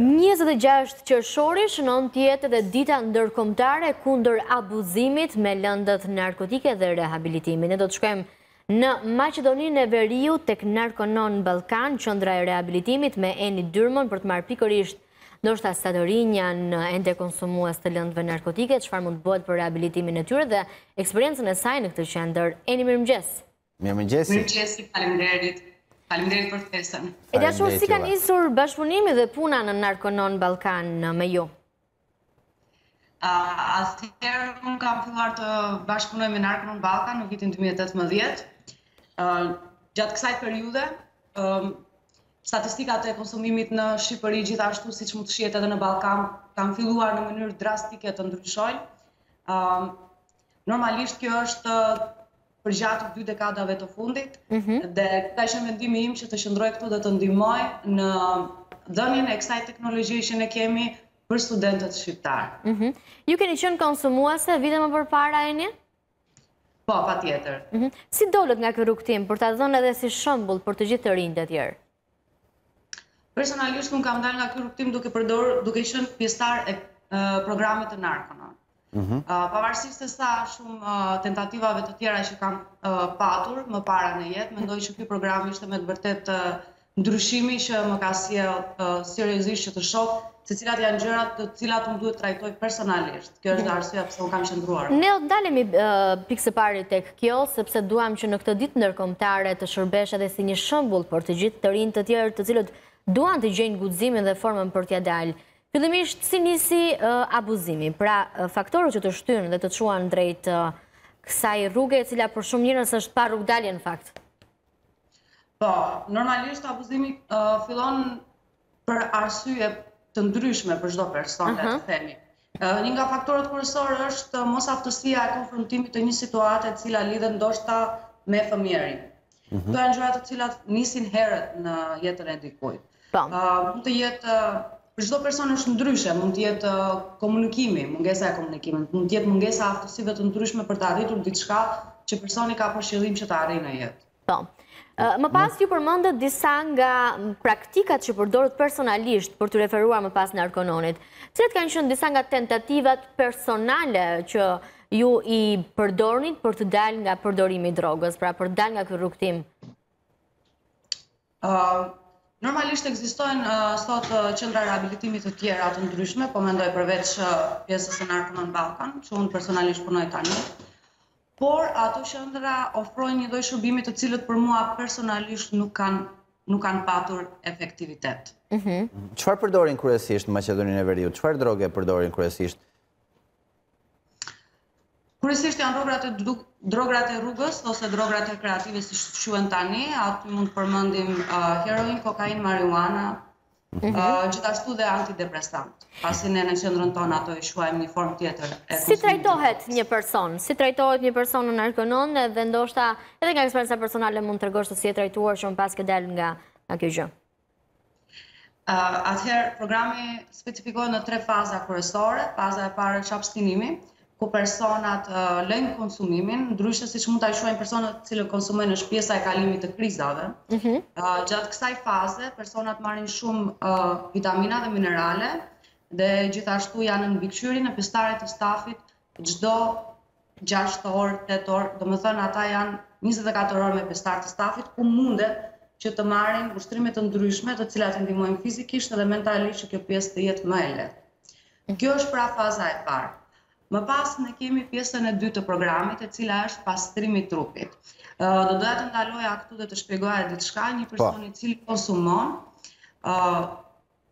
Njëzet e gjashtë qershori shënon të jetë edhe Dita Ndërkombëtare kundër abuzimit me lëndët narkotike dhe rehabilitimit. Ne do të shkojmë në Maqedoninë e Veriut tek Narconon Ballkan, qendra e rehabilitimit me Eni Dyrmon për të marrë pikërisht ndoshta sa të rinj janë ende konsumues të lëndëve narkotike, çfarë mund të bëhet për rehabilitimin e tyre dhe eksperiencën e saj në këtë qendër. Eni, mirëmëngjes. Mirëmëngjesi. Mirëmëngjesi, faleminderit. Faleminderit për ftesën. E dashur, si ka nisur bashkëpunimi dhe puna në Narconon Ballkan me ju? Atëherë unë kam filluar të bashkëpunoj me Narconon Ballkan në vitin 2018. Gjatë kësaj periudhe, statistikat e konsumimit në Shqipëri gjithashtu siç mund të shihet edhe në Ballkan kanë filluar në mënyrë drastike të ndryshojnë. Normalisht kjo është përgjatë dy dekadave të fundit, mhm. dhe ky ishte vendimi im që të qëndroj këtu dhe të ndihmoj në dhënien e kësaj teknologjie që ne kemi për studentët shqiptarë. Mhm. Ju keni qenë konsumuese vite më përpara, Eni? Po, patjetër. Mhm. Si dolët nga ky rrugëtim për ta dhënë edhe si shembull për të gjithë të rinjtë e tjerë? Personalisht unë kam dalë nga ky rrugëtim duke përdor, duke qenë pjesëtar e programit të Narconon. Mhm. Pavarësisht sesa shumë tentativave të tjera që kam patur më para në jetë, mendoj që ky program ishte me të vërtetë ndryshimi që më ka sjell seriozisht që të shoh se cilat janë gjërat të cilat unë duhet trajtoj personalisht. Kjo është dhe arsyeja pse unë kam qëndruar. Ne do të ndalemi pikësëpari tek kjo, sepse duam që në këtë ditë ndërkombëtare të shërbesh edhe si një shembull për të gjithë të rinjtë të tjerë të cilët duan të gjejnë guximin dhe formën për t'ia dalë. Fillimisht si nisi abuzimi, pra faktorët që të shtynë dhe të çuan drejt kësaj rruge e cila për shumë njerëz është pa rrugëdalje në fakt. Po, normalisht abuzimi fillon për arsye të ndryshme për çdo person, le të mhm. themi. Një nga faktorët kryesorë është mosaftësia e konfrontimit të një situate e cila lidhet ndoshta me fëmijërinë. Mhm. Këto janë gjëra të cilat nisin herët në jetën e dikujt. Po. Mund të jetë, për çdo person është ndryshe, mund të jetë komunikimi, mungesa e komunikimit, mund të jetë mungesa e aftësive të ndryshme për të arritur diçka që personi ka për qëllim që ta arrijë në jetë. Po. Më pas ju përmendët disa nga praktikat që përdorët personalisht për t'iu referuar më pas Narcononit. Cilat kanë qenë disa nga tentativat personale që ju i përdornit për të dalë nga përdorimi i drogës, pra për të dalë nga ky rrugëtim? Normalisht ekzistojnë sot qendra rehabilitimi të tjera të ndryshme, po mendoj përveç pjesës së Narconon Ballkan, që unë personalisht punoj tani. por ato qendra ofrojnë një lloj shërbimi të cilët për mua personalisht nuk kanë nuk kanë patur efektivitet. Mhm. Çfarë mm përdorin kryesisht në Maqedoninë e Veriut? Çfarë droge përdorin kryesisht? Kryesisht janë drogat e drogat e rrugës ose drogat rekreative si quhen tani, aty mund të përmendim uh, heroinë, kokainë, marijuana, Mhm. Uh, gjithashtu dhe antidepresant, pasi ne në qendrën tonë ato i quajmë një formë tjetër. E si trajtohet një person? Si trajtohet një person në narkonon dhe ndoshta edhe nga eksperienca personale mund të tregosh ti si je trajtuar që më pas ke dalë nga, nga kjo gjë? Uh, atëherë, programi specifikohet në tre faza kryesore. Faza e parë është abstinimi, ku personat lënë konsumimin, ndryshe siç mund ta quajnë personat të cilët konsumojnë është pjesa e kalimit të krizave. Mhm. Gjatë kësaj faze, personat marrin shumë vitamina dhe minerale dhe gjithashtu janë nën mbikëqyrjen e pjesëtarëve të stafit çdo 6 orë, 8 orë, domethënë ata janë 24 orë me pjesëtarë të stafit, ku mundet që të marrin ushtrime të ndryshme të cilat i ndihmojnë fizikisht dhe mentalisht që kjo pjesë të jetë më e lehtë. Kjo është pra faza e parë. Më pas ne kemi pjesën e dytë të programit, e cila është pastrimi i trupit. Ë do doja të ndaloja këtu dhe të shpjegoja diçka, një po. person i cili konsumon ë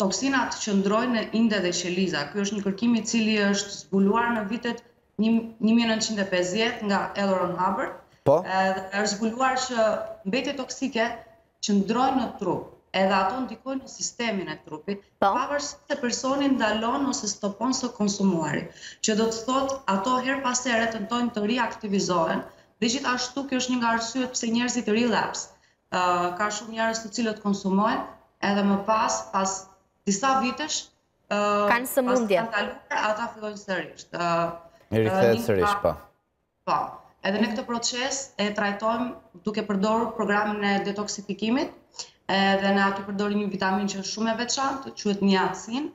toksinat qëndrojnë në inde dhe qeliza. Ky është një kërkim i cili është zbuluar në vitet 1950 nga L. Ron Hubbard. Po. Edhe është zbuluar që mbetjet toksike qëndrojnë në trup, edhe ato ndikojnë në sistemin e trupit, po. pavarësisht se personi ndalon ose stopon së konsumuari, që do të thotë ato herë pas here tentojnë të riaktivizohen, dhe gjithashtu kjo është një nga arsyet pse njerëzit relapse. Uh, ka shumë njerëz të cilët konsumojnë edhe më pas pas disa vitesh uh, kanë sëmundje. Pasi kanë kaluar ata fillojnë sërish. Uh, Rikthehet sërish po. Po, edhe në këtë proces e trajtojmë duke përdorur programin e detoksifikimit, edhe ne aty përdorim një vitaminë që është shumë e veçantë, quhet niacin,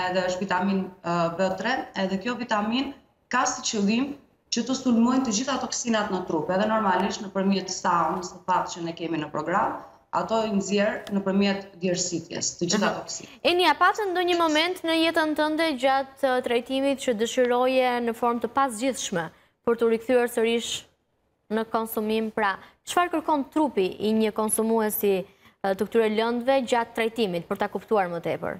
edhe është vitaminë B3, edhe kjo vitaminë ka si qëllim që të sulmojë të gjitha toksinat në trup, edhe normalisht nëpërmjet saunës së thatë që ne kemi në program, ato i nxjerr nëpërmjet djersitjes, të gjitha toksinat. Eni, a pate ndonjë moment në jetën tënde gjatë trajtimit që dëshiroje në formë të pazgjidhshme për t'u rikthyer sërish në konsumim? Pra, çfarë kërkon trupi i një konsumuesi të këtyre lëndëve gjatë trajtimit, për ta kuptuar më tepër?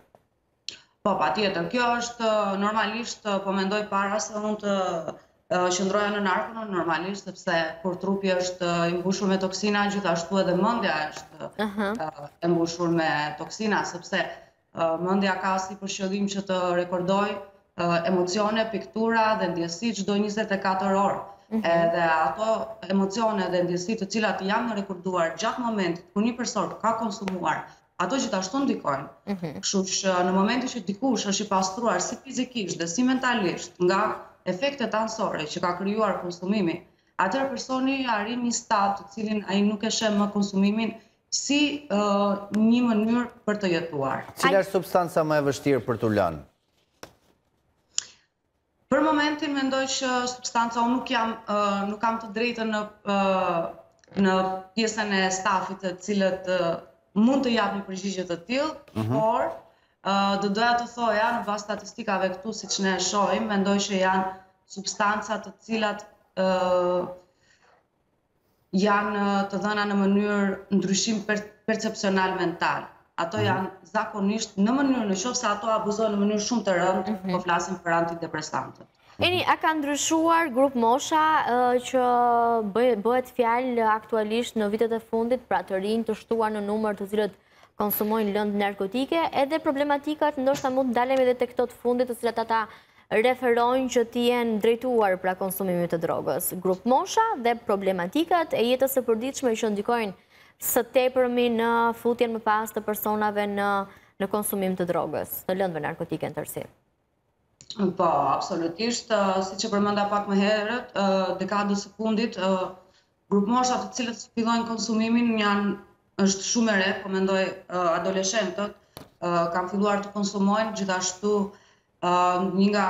Po, patjetër. Kjo është normalisht, po mendoj para se unë të qëndroja në Narconon, normalisht, sepse kur trupi është i mbushur me toksina, gjithashtu edhe mendja është e mbushur me toksina, sepse mendja ka si për qëllim që të rekordojë emocione, piktura dhe ndjesi çdo 24 orë. Edhe ato emocione dhe ndjesi të cilat janë të rekorduara gjatë momentit kur një person ka konsumuar ato gjithashtu ndikojnë. Mhm. Kështu që në momentin që dikush është i pastruar si fizikisht dhe si mentalisht nga efektet anësore që ka krijuar konsumimi, atëherë personi arrin një stad të cilin ai nuk e sheh më konsumimin si një mënyrë për të jetuar. Cila është substanca më e vështirë për t'u lënë? Për momentin mendoj që substanca unë nuk jam nuk kam të drejtën në në pjesën e stafit të cilët mund të japin përgjigje të tillë, mhm. por do doja të thoja në bazë të statistikave këtu siç ne e shohim, mendoj që janë substanca të cilat janë të dhëna në mënyrë ndryshim percepcional mental. Ato mhm. janë zakonisht në mënyrë në qoftë se ato abuzohen në mënyrë shumë të rëndë, mhm. po flasim për antidepresantët. Eni, a ka ndryshuar grupmosha që bëhet fjalë aktualisht në vitet e fundit, pra të rinj të shtuar në numër të cilët konsumojnë lëndë narkotike, edhe problematikat ndoshta mund të ndalemi edhe te këto të fundit të cilat ata referojnë që të jenë drejtuar pra konsumimit të drogës. Grupmosha dhe problematikat e jetës së përditshme që ndikojnë së tepërmi në futjen më pas të personave në në konsumim të drogës, të lëndëve narkotike në tërësi. Po, absolutisht, siç e përmenda pak më herët, dekadës së fundit, grupmoshat të cilat fillojnë konsumimin janë është shumë e re, po mendoj adoleshentët, kanë filluar të konsumojnë gjithashtu një nga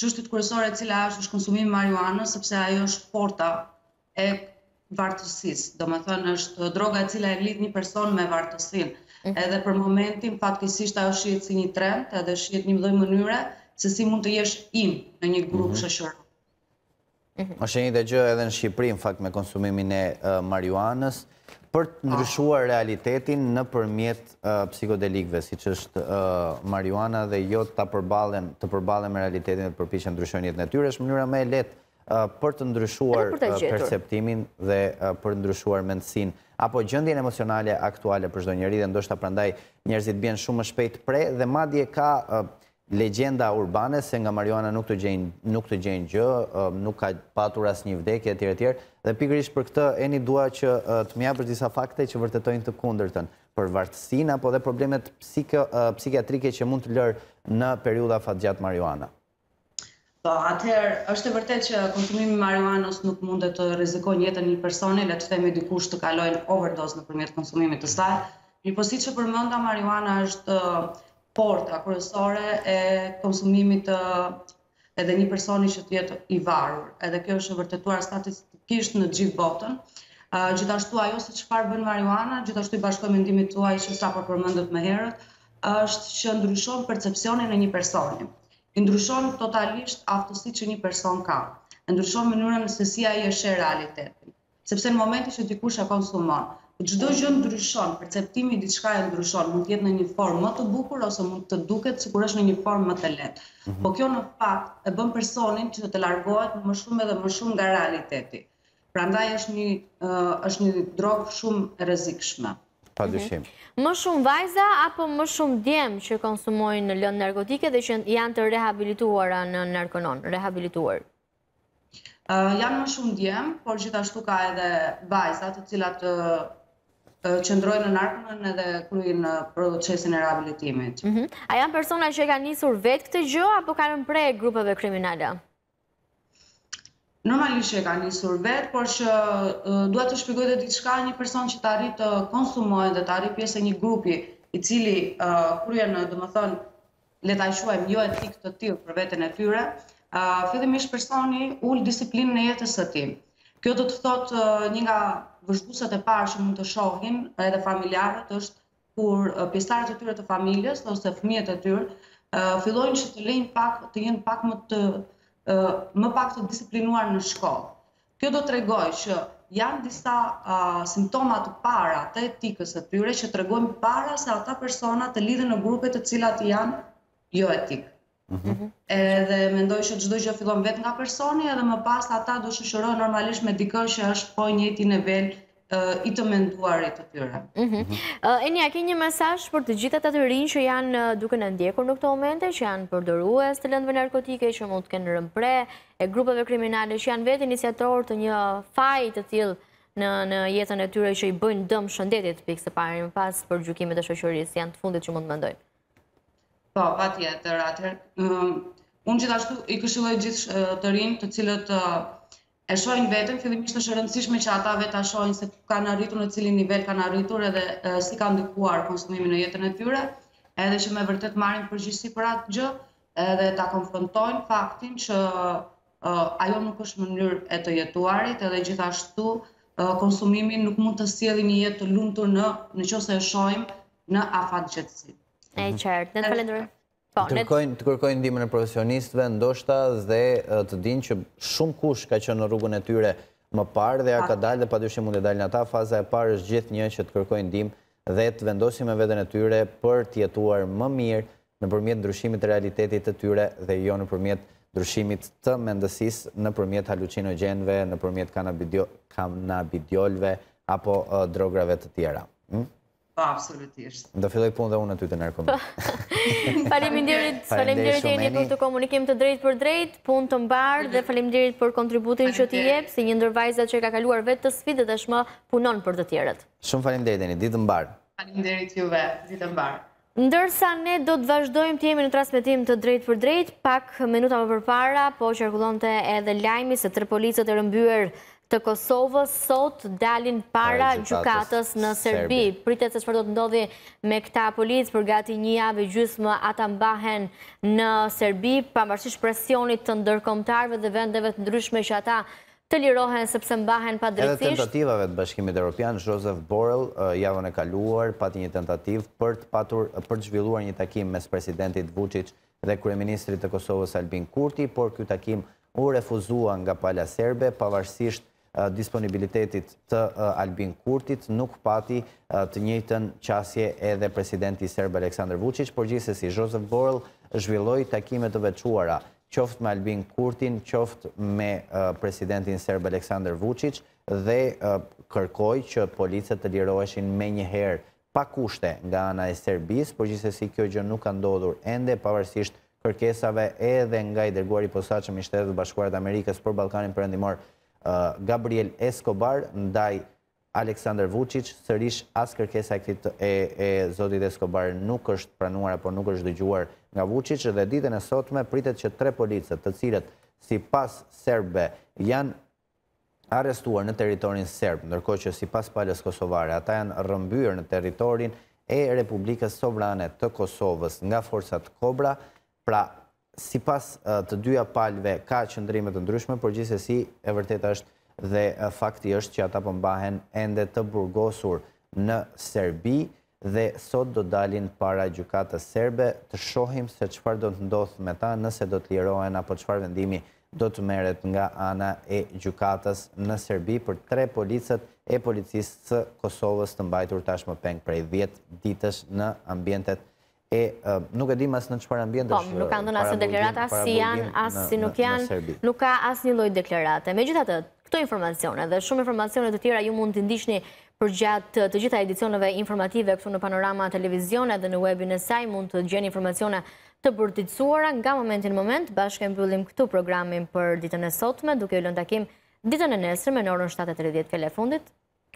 çështjet kryesore cila është është konsumimi i marihuanës, sepse ajo është porta e vartësisë, domethënë është droga e cila e lidh një person me vartësinë, mhm. edhe për momentin fatkeqësisht ajo shihet si një trend, edhe shihet një lloj mënyre, se si mund të jesh in në një grup mhm. shoqëror. Mhm. Po, është një gjë edhe në Shqipëri, në fakt me konsumimin e marihuanës, për të ah. ndryshuar realitetin nëpërmjet psikodelikve, siç është marihuana dhe jo të përballen me realitetin dhe të përpiqen të ndryshojnë jetën e tyre, është mënyra më e lehtë për të ndryshuar perceptimin dhe për të ndryshuar mendësinë, apo gjendjen emocionale aktuale për çdo njeri dhe ndoshta prandaj njerëzit bien shumë më shpejt pre dhe madje ka legjenda urbane se nga marijuana nuk të gjen gjë, nuk ka patur asnjë vdekje e tjerë e tjerë dhe pikërisht për këtë Eni dua që të m'i japësh disa fakte që vërtetojnë të kundërtën për vartësinë apo dhe problemet psikiatrike që mund të lërë në periudha afatgjatë marijuana. Po, atëherë është e vërtetë që konsumimi i marijuanës nuk mundet të rrezikojë jetën e një personi, le të themi dikush të kalojë overdozë nëpërmjet konsumimit të saj. Mirëpo siç e përmenda, marijuana është uh, porta kryesore e konsumimit të edhe një personi që të jetë i varur. Edhe kjo është vërtetuar statistikisht në gjithë botën. Uh, gjithashtu ajo se çfarë bën marijuana, gjithashtu i bashkohem mendimit tuaj që sapo përmendët më herët, është që ndryshon percepcionin e një personi. I ndryshon totalisht aftësitë që një person ka. E ndryshon mënyrën se si ai e sheh realitetin. Sepse në momentin që dikush e konsumon, çdo gjë ndryshon, perceptimi i diçkaje ndryshon, mund të jetë në një formë më të bukur ose mund të duket sikur është në një formë më të lehtë. Mm -hmm. Po kjo në fakt e bën personin që të largohet më shumë edhe më shumë nga realiteti. Prandaj është një është një drogë shumë e rrezikshme. Pa mhm. dyshim. Më shumë vajza apo më shumë djem që konsumojnë lëndë narkotike dhe që janë të rehabilituar në Narkonon, rehabilituar? Janë më shumë djem, por gjithashtu ka edhe vajza të cilat qëndrojnë në Narkonon edhe kryejnë procesin e rehabilitimit. Mhm. A janë persona që e kanë nisur vetë këtë gjë, apo kanë rënë pre e grupeve kriminale? Normalisht që e ka nisur vetë, por që dua të shpjegoj dhe diçka një person që të arrijë të konsumojë dhe të arrijë pjesë e një grupi i cili kryen domethënë le ta quajmë jo etik të tillë për veten e tyre, fillimisht personi ul disiplinën e jetës së tij. Kjo do të thotë një nga vëzhguesit e parë që mund të shohin edhe familjarët është kur pjesëtarët e tyre të familjes ose fëmijët e tyre fillojnë që të lënë pak, të jenë pak më të më pak të disiplinuar në shkollë. Kjo do të tregojë që janë disa uh, simptoma të para të etikës së tyre që tregojnë para se ata persona të lidhen në grupe të cilat janë jo etike. Mhm. Edhe mendoj që çdo gjë fillon vetë nga personi edhe më pas ata do shoqërohen normalisht me dikë që është po i njëjti nivel i të menduarit të tyre. Mhm. Mhm. Eni, a ke një mesazh për të gjithë ata të rinj që janë duke na ndjekur në këto momente, që janë përdorues të lëndëve narkotike që mund të kenë rënë pre e grupeve kriminale që janë vetë iniciatorë të një faji të tillë në në jetën e tyre që i bëjnë dëm shëndetit pikë së pari, më pas paragjykimet e shoqërisë janë të fundit që mund të mendojnë. Po, patjetër, atëherë. Unë gjithashtu i këshilloj gjithë të rinjtë të cilët e shohin veten, fillimisht është e rëndësishme që ata vetë ta shohin se kanë arritur në cilin nivel kanë arritur edhe si ka ndikuar konsumimi në jetën e tyre, edhe që me vërtetë marrin përgjegjësi për atë gjë, edhe ta konfrontojnë faktin që ajo nuk është mënyrë e të jetuarit edhe gjithashtu konsumimi nuk mund të sjellë një jetë të lumtur në në qoftë se e shohim në afatgjatësi. Mhm. E qartë, ne të falenderojmë. Po, të kërkojnë të kërkojnë ndihmën e profesionistëve, ndoshta dhe të dinë që shumëkush ka qenë në rrugën e tyre më parë dhe ia ka dalë dhe padyshim mund t'ia dalin ata. Faza e parë është gjithnjë që të kërkojnë ndihmë dhe të vendosin me veten e tyre për të jetuar më mirë nëpërmjet ndryshimit të realitetit të tyre dhe jo nëpërmjet ndryshimit të mendësisë nëpërmjet haluçinogjenëve, nëpërmjet kanabidjolëve apo drograve të tjera. Ëh? Po, absolutisht. Do filloj punë dhe unë aty te Narconon. Faleminderit, faleminderit Eni për këtë komunikim të drejtpërdrejtë, punë të mbarë dhe faleminderit për kontributin që ti jep si një ndër vajzat që ka kaluar vetë këtë sfidë dhe tashmë punon për të tjerët. Shumë faleminderit Eni, ditë të mbarë. Faleminderit juve, ditë të mbarë. Ndërsa ne do të vazhdojmë të jemi në transmetim të drejtpërdrejtë, pak minuta më përpara po qarkullonte edhe lajmi se tre policët e rrëmbyer të Kosovës sot dalin para gjykatës në Serbi. Pritet se çfarë do të ndodhë me këta policë për gati një javë e gjysmë ata mbahen në Serbi, pavarësisht presionit të ndërkombëtarëve dhe vendeve të ndryshme që ata Të lirohen sepse mbahen padrejtësisht. Edhe tentativave të Bashkimit Europian, Josep Borrell javën e kaluar pati një tentativë për të patur për të zhvilluar një takim mes presidentit Vuçiç dhe kryeministrit të Kosovës Albin Kurti, por ky takim u refuzua nga pala serbe, pavarësisht disponibilitetit të Albin Kurtit, nuk pati të njëjtën qasje edhe presidenti serb Aleksandër Vuçiç, por gjithsesi Josep Borrell zhvilloi takime të veçuara qoftë me Albin Kurtin, qoftë me presidentin serb Aleksandër Vuçiç dhe kërkoi që policët të liroheshin menjëherë pa kushte nga ana e Serbisë, por gjithsesi kjo gjë nuk ka ndodhur ende, pavarësisht kërkesave edhe nga i dërguari i posaçëm i Shteteve të Bashkuara të Amerikës për Ballkanin Perëndimor, Gabriel Escobar, ndaj Aleksandër Vuçiç, sërish as kërkesa e këtij e e zotit Escobar nuk është pranuar apo nuk është dëgjuar nga Vuçiç dhe ditën e sotme pritet që tre policët të cilët sipas serbëve janë arrestuar në territorin serb, ndërkohë që sipas palës kosovare ata janë rrëmbyer në territorin e Republikës Sovrane të Kosovës nga forcat Kobra, pra Sipas të dyja palëve ka qëndrime të ndryshme, por gjithsesi e vërteta është dhe fakti është që ata po mbahen ende të burgosur në Serbi dhe sot do dalin para gjykatës serbe, të shohim se çfarë do të ndodhë me ta, nëse do të lirohen apo çfarë vendimi do të merret nga ana e gjykatës në Serbi për tre policët e Policisë së Kosovës të mbajtur tashmë peng prej dhjetë ditësh në ambientet E nuk e dimë as në çfarë ambientesh paraburgimi në Serbi. Po, nuk kanë dhënë asnjë deklaratë, as si janë, as si nuk janë, nuk ka asnjë lloj deklarate. Megjithatë, këto informacione dhe shumë informacione të tjera ju mund t'i ndiqni përgjatë të gjitha edicioneve informative këtu në Panorama Televizion dhe në webin e saj, mund të gjeni informacione të përditësuara nga momenti në moment, bashkë e mbyllim këtu programin për ditën e sotme, duke ju lënë takim ditën e nesërme në orën 7:30 Kled, i fundit.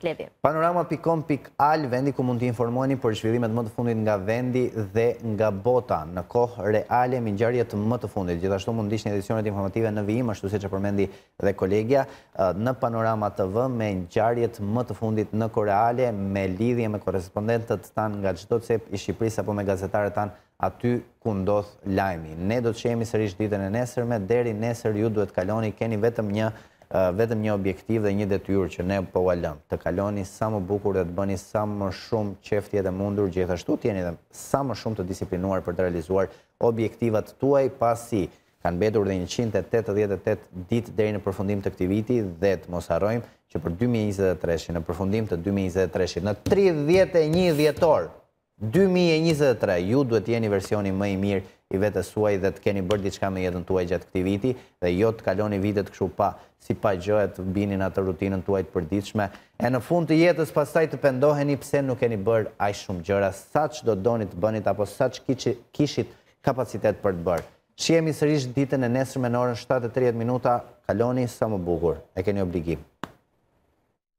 Kledi. Panorama.com.al, vendi ku mund të informoheni për zhvillimet më të fundit nga vendi dhe nga bota, në kohë reale mbi ngjarjet më të fundit. Gjithashtu mund ndiqni edicionet informative në vijim, ashtu siç e përmendi dhe kolegja, në Panorama TV me ngjarjet më të fundit në kohë reale, me lidhje me korrespondentët tanë nga çdo cep i Shqipërisë apo me gazetarët tanë aty ku ndodh lajmi. Ne do të shihemi sërish ditën e nesërme, deri nesër ju duhet të kaloni, keni vetëm një vetëm një objektiv dhe një detyrë që ne po ua lëmë, të kaloni sa më bukur dhe të bëni sa më shumë qejf të jetë e mundur, gjithashtu të jeni dhe sa më shumë të disiplinuar për të realizuar objektivat tuaj, pasi kanë mbetur dhe njëqind e tetëdhjetë e tetë ditë deri në përfundim të këtij viti dhe të mos harrojmë që për dy mijë e njëzet e tre-shin, në përfundim të dy mijë e njëzet e tre-shit, në tridhjetë e një dhjetor, Dy mijë e njëzet e tre, Ju duhet të jeni versioni më i mirë i vetes suaj dhe të keni bërë diçka me jetën tuaj gjatë këtij viti dhe jo të kaloni vitet kështu pa, si pa gjë e të bini në atë rutinën tuaj të përditshme e në fund të jetës pastaj të pendoheni pse nuk keni bërë aq shumë gjëra sa ç'do donit të bënit apo sa ç'kishit kapacitet për të bërë. Shihemi sërish ditën e nesërme në orën shtatë e tridhjetë minuta, kaloni sa më bukur. E keni obligim.